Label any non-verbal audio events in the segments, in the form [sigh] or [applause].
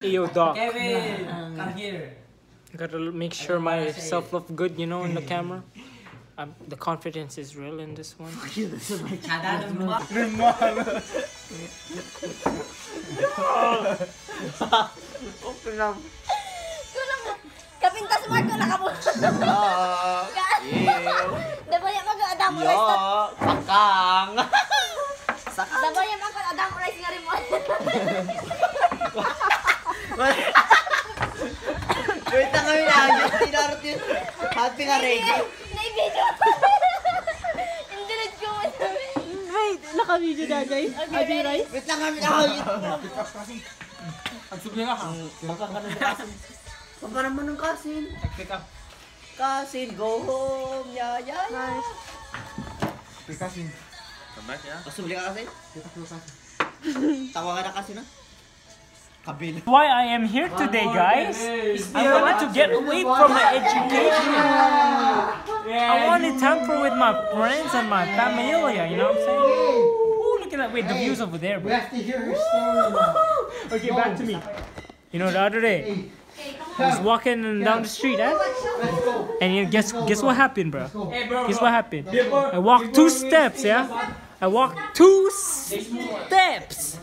Yo, Doc. Kevin, come here. Gotta make sure my self love good, you know, in the [laughs] camera. Um, the confidence is real in this one. Chada [laughs] mo. Kulang mo. Kapintas Marco na kamo. Ah, [laughs] Dabo niya mag-adam yo, rice. sakang. Dabo niya mag-adam rice nga rin mo. Wait lang kami lang. Just tinarot yun. Happy ka ready. Naibigyo ko. Indirid ko mo namin. Wait, naka-video na guys. Abi rice. Wait lang kami lang. Pitas kasi. Ang subi na ka. Mm. Baka ka ng kasin. Baka naman ng kasin. Pick. Kasin, go home. Ya, ya, ya. Pick up. Kasin. Kasin. Kasin. Kasin. Kasin. Tawa ka na kasi na. Kabila. Why I am here today, guys? I wanted to get away from my education. I wanted temper with my friends and my familia, you know what I'm saying? Ooh, look at that. Wait, the view's over there, We bro. have to hear her story now. Okay, back to me. You know, the other day, I was walking down the street, eh? Let's go. And you guess guess what happened, bro? Hey bro. Guess what happened? I walked two steps, yeah? I walked two steps.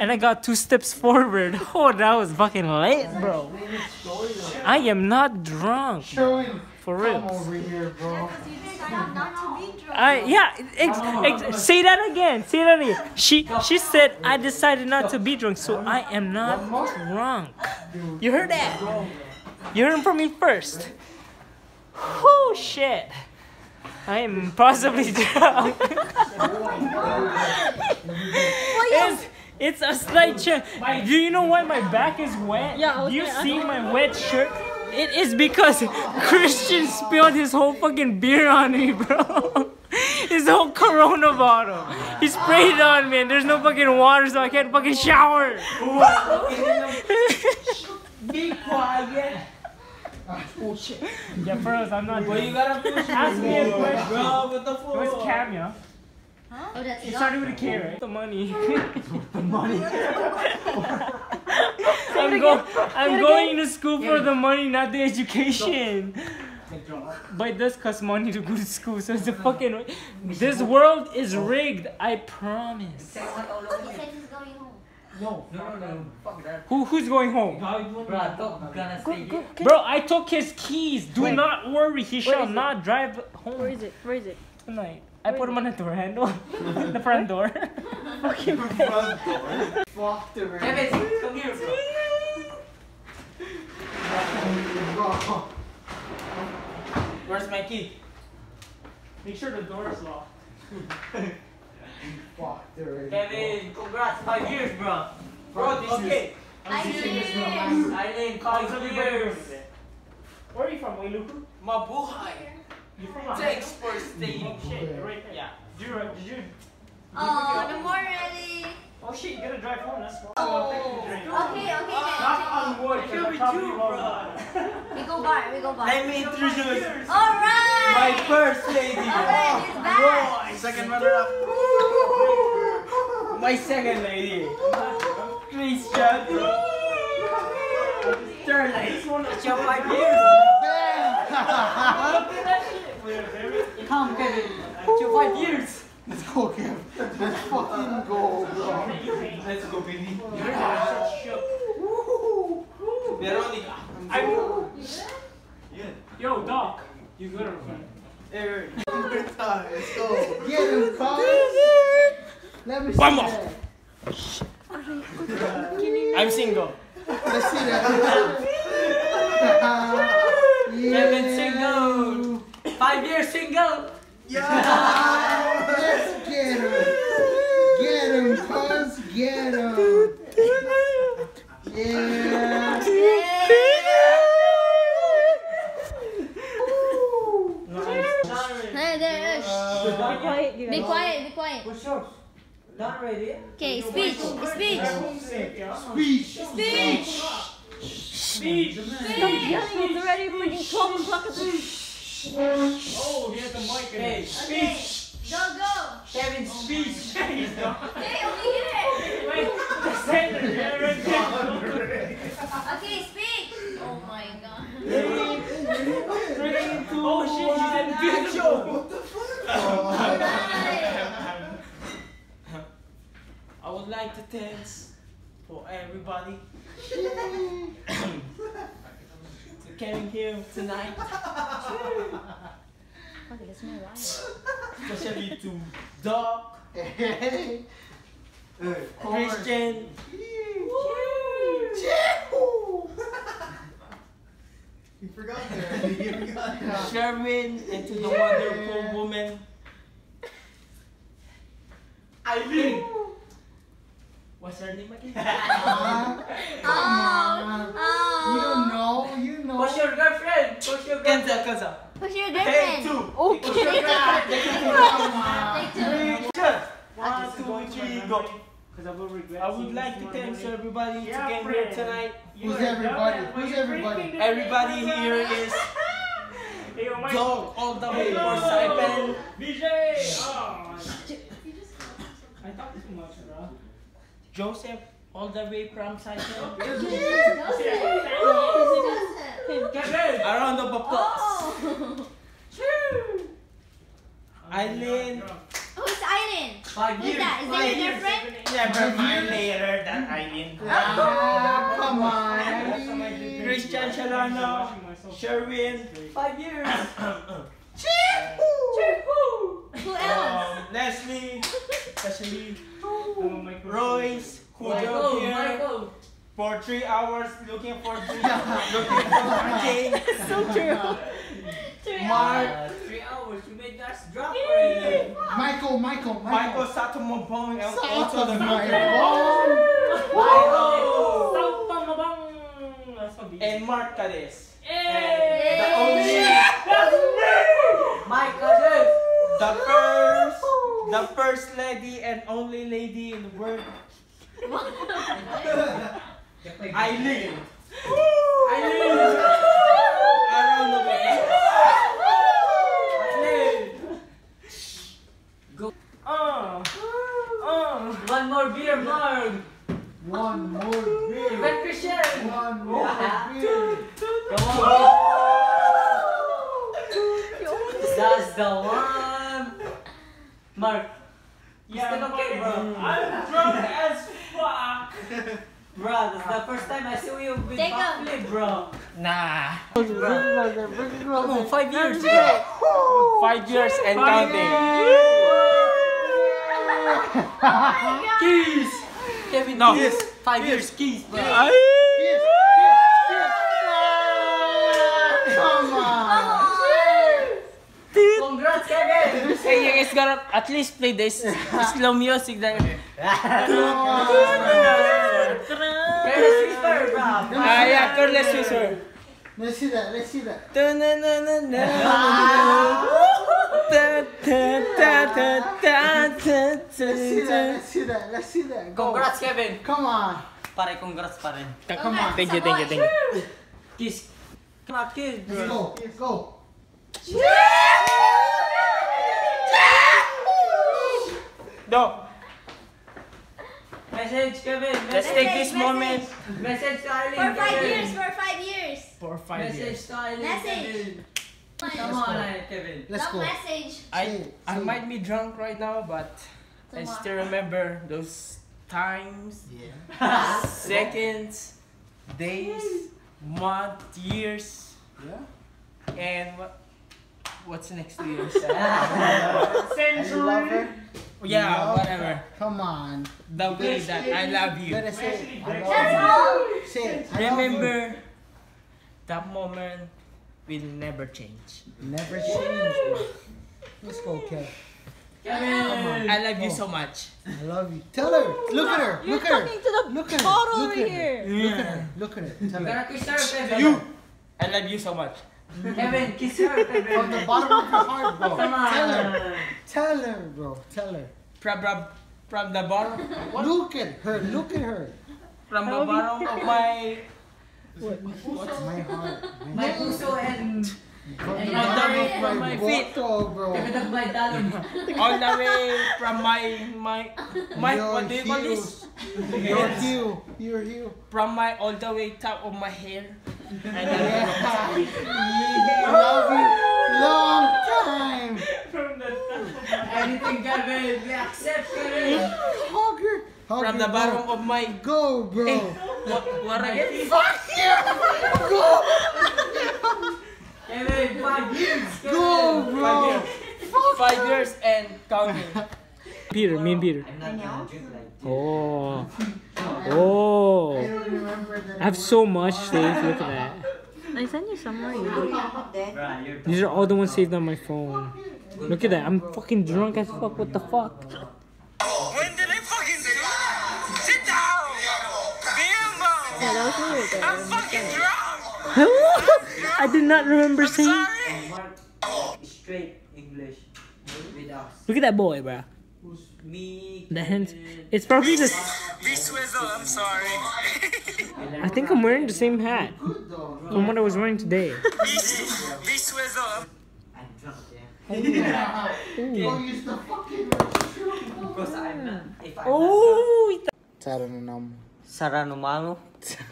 And I got two steps forward. [laughs] Oh, that was fucking late, bro. I am not drunk. Showing. For Come real. over here, bro. I yeah, ex, ex, say that again. Say that again. She she said I decided not to be drunk, so I am not drunk. You heard that? You heard it from me first. Oh shit. I am possibly [laughs] drunk. it's, [laughs] it's a slight chance. Do you know why my back is wet? Yeah, I was Do you gonna- see my wet shirt? It is because [laughs] Christian spilled his whole fucking beer on me, bro. [laughs] His whole Corona bottle. He sprayed it on me, and there's no fucking water, so I can't fucking shower. [laughs] Be quiet. Oh shit. Yeah, first, I'm not. Well, you gotta push Ask me a question. Bro, what the fuck? Where's Cam, yeah? Oh, that's It started with a K, right? The money. [laughs] the money. [laughs] [laughs] I'm, go- I'm going to school for the money, not the education. But it does cost money to go to school, so it's a fucking. This world is oh. rigged, I promise. He said he's going home. No, no, no. Fuck that. Who, who's going home? Bro, dog gonna stay here. Bro, I took his keys. Do Wait. not worry, he shall not drive home Where is it? Where is it? Tonight. I put him on the door handle, [laughs] the front door. [laughs] Fucking Fuck the rain. Kevin, come here, bro. Where's my key? Make sure the door is locked. [laughs] Fuck the rain. Kevin, congrats, five years, bro. Bro, this okay. I did. Island, five years. Where are you from, Wailuku? Mabuhay. You from Thanks for staying. Oh shit, you're right there. Yeah. Did you, did you? Oh, no more ready. Oh shit, you gotta drive home. That's why. Oh. Okay, okay Knock then. on wood, 'cause Here I we probably do, won't. bro. [laughs] We go bar, we go bar. Let me introduce Alright! my first lady. Alright, he's back. Second runner up. My second lady. Christian. Third lady. It's your five years. Come, Kevin. It's your five years. Let's go, Kev. Let's fucking go, bro. Let's go, baby. Veronica. Yo, Doc. You good or [laughs] Let's go. Get him, cuz. Let me see One more. that. I'm single. Let's see that. [laughs] [laughs] yeah. Kevin single. Five years single. Let's get him. Get him, cuz. Get him. Yeah. Hey, there. Be quiet, Be quiet, be quiet. What's yours? Not ready. Okay, speech, speech. Speech. Speech. Speech. Speech. Stop yelling, it's already freaking 12 o'clock at the... Oh, he has the mic in hey, it. Okay. Speech. Go, go. Kevin, speech. He's gone. Hey, over here. Wait, the center. He's [laughs] gone. okay, speech. Oh my god. Three, two, oh shit, he's in [laughs] big show. What the fuck? Oh, I would like to thank for everybody [laughs] [coughs] to came here tonight. Okay, that's my wife. especially to Doc, Hey. Christian, You forgot there. You forgot there. Sherwin, and to the wonderful woman, Eileen. What's her name again? Ah, [laughs] Come on. You don't know. You know. What's your girlfriend? What's your girlfriend? Kenza, Kenza. Who's your Take girlfriend? two. Okay. Come on. Take two. Good. One, two, three, go. I would like to thank everybody to came here tonight. Who's everybody? Who's everybody? Everybody here is [laughs] dog all the way for Saipan. Joseph all the way from Saipan. A round of applause. Eileen. Who's Eileen? Five Who's that? Is that your girlfriend? Never mind later that Eileen. Ah, come on. Christian Shalano. Sherwin. Five years. [coughs] Who else? Um, Leslie, [laughs] especially Royce, who drove here for three hours looking for [laughs] looking for [laughs] Jane. [laughs] So true. Mark, uh, Three hours, you made us drop already. Michael, Michael, Michael Michael. Satomobong, and South also the my Michael. Oh. And Mark Cades. Yay. The only, My cousin. the first, the first lady and only lady in the world, Eileen. Eileen. Around the Eileen. Go. Uh, uh. One more beer, Mark. One more beer. Even Christian. One more beer. Come on. That's the one. Mark. You still okay, bro? I'm drunk as fuck. Bro, that's the first time I see you with Take a- backflip, bro. Nah. Come on, five years. Five years and counting. Keys. Kevin, No. keys. Five years, keys, bro. Yes, yes, yes. Come on. Congrats, Kevin. Hey, you guys gotta at least play this slow music that. [laughs] Careless whisper, bro. Ah, yeah, careless. Let's see that. Let's see that. Let's see that. Let's see that. Let's see that. Congrats, Kevin. Come on. Pare, congrats pa rin. Come on. Thank you, thank you, thank you. Kiss. Come on, kiss, Let's go. Let's go. No, Message, Kevin. let's Message. take this moment Message to Arlene, For five Kevin. years, for five years. for five Message years. to Arlene, Message. Kevin. Come Let's on, go. Arlene, Kevin. Let's Long go. message. I Say- I say- might be drunk right now, but I Tomorrow. still remember those times, Yeah. [laughs] seconds, days, month, years, Yeah. and what? What's next to years? [laughs] I love her. yeah, Love whatever. Come on. The way that I love you. Gotta say. I love you. Say it. Remember, that moment will never change. Never change. bro. Let's go, Kev. Kevin. I love you so much. I love you. Tell her. Look at her. Look at her. talking to the Look at her. Look over at her. here. Look at her. Look at her. Tell You her. gotta kiss her, Kevin. You, I love you so much. Mm-hmm. Kevin, kiss her, From the bottom of your heart, bro. Come on. Tell her. Tell her, bro. Tell her. From, from, from the bottom, Look at her. Look at her. from the bottom of my, What's my heart? My puso and From the And bottom my- of my, my feet. bottle, bro. Kevin of my darling. [laughs] all the way from my, my, my, Your what do you call this? Your heel. Your heel. From my, all the way top of my hair. I love Yeah. I love you. Long time. Anything, Kevin. We accept, Kevin. Hug her. Hug from your the bottom bro. of my. Go, bro. Eh, what, what again? Kevin, five years. Go, bro. Five years and counting. Peter, me and Peter. Oh. Oh. I have so much saved. Look at that. I sent you somewhere. You. You're These are all the ones saved on my phone. Look at that. I'm fucking drunk as fuck. What the fuck? When did I fucking sit down? Sit down! Bimbo! Yeah, that was when you. I'm fucking drunk! [laughs] I did not remember saying. Sorry! straight English with us. Look at that boy, bro. Me. The hands. It's probably the. Be swizzle, I'm sorry. I think I'm wearing the same hat from what I was wearing today. Be, be swizzle. I'm drunk, yeah. Go use the fucking Because I'm not. If I'm Oh. Sarananamu. Saranumamu. [laughs]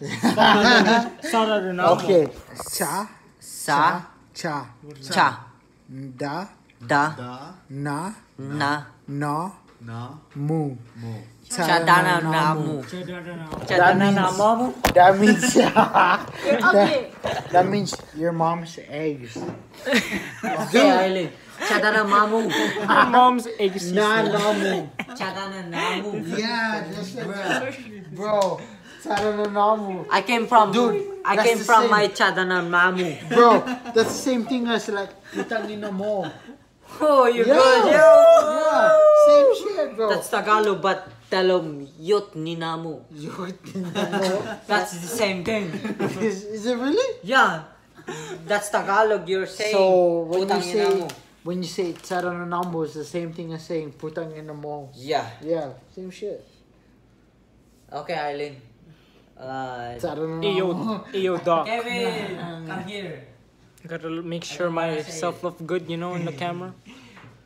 [laughs] Sarananamu. Okay. Cha. Sa. Cha. Cha. Da. Da. Na. Na. no Na. Mu. Chadana namu. Chadana namamu. That means Okay. [laughs] that means your mom's eggs. Okay, Eileen. Chadana mamu. My mom's egg sister. Namu. Chadana namu. Yeah, just like bro. I came from Dude, I came from same. my Chadana mamu. Bro, that's the same thing as like putang ina mo. Oh, you Yeah. good, yo. Yeah, same shit, bro. That's Tagalog, but tell Talom yot ninamu. Yun, ina [laughs] mo. That's the same thing. [laughs] is, is it really? Yeah. That's Tagalog you're saying. So when you say when you say sarananamu, it's the same thing as saying putang ina mo. Yeah. Yeah, same shit. Okay, Eileen. Uh, Sarananamu. Ayo, ayo, doc. Kevin, come here. Gotta make sure my self look good, you know, in the [laughs] camera.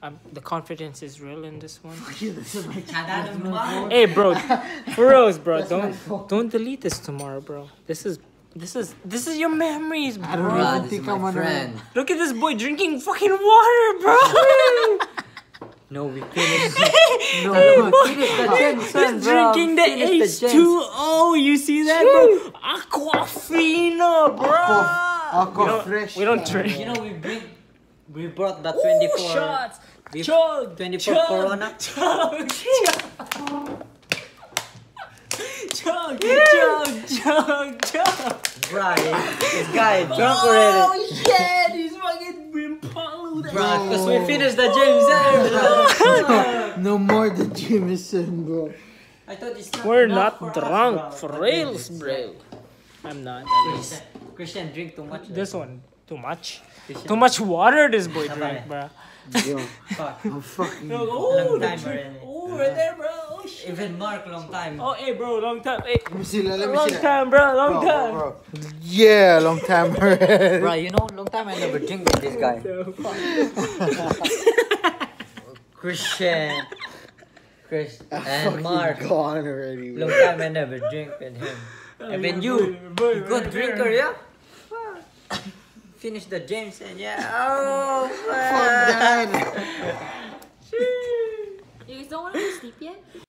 Um, the confidence is real in this one. [laughs] Hey, bro, [laughs] for reals, bro. Don't don't delete this tomorrow, bro. This is this is this is your memories, I don't bro. even think I'm gonna. Look at this boy drinking fucking water, bro. No, we finished. [laughs] No, Finish the gin, son, He's bro. drinking the Finish H2O. You see that, bro? Aquafina, bro. Aqua We don't, fresh. we don't drink. You know, we bring, we brought the Ooh, 24. shots. we- Chug, 24 chug, Corona. [laughs] [laughs] Chug, chug. Chug, chug, chug, chug. Right. This guy drunk oh, already. Oh shit, Bro, because we finished the James [laughs] bro. No more than Jameson, bro. I thought it's not We're not for us, drunk bro. for But reals, bro. I'm not. At least. Christian, Christian drink too much. This one, too much. Christian. Too much water this boy Sabay. drank, bro. Yo, Fuck. I'm fucking. Oh, Long oh, right there, bro. Shit. Even Mark, long time. Oh, hey, bro, long time. Hey, Let me see that. Let me long see that. time, bro, long Bro, time. bro, bro. Yeah, long time already. Bro, [laughs] you know, long time I never drink with this guy. [laughs] Christian. Chris and Fucking Mark. gone already. Long time I never drink with him. [laughs] Even you, good drinker, yeah? [coughs] Finish the James and yeah. Oh, Fuck that. You guys don't want to go sleep yet?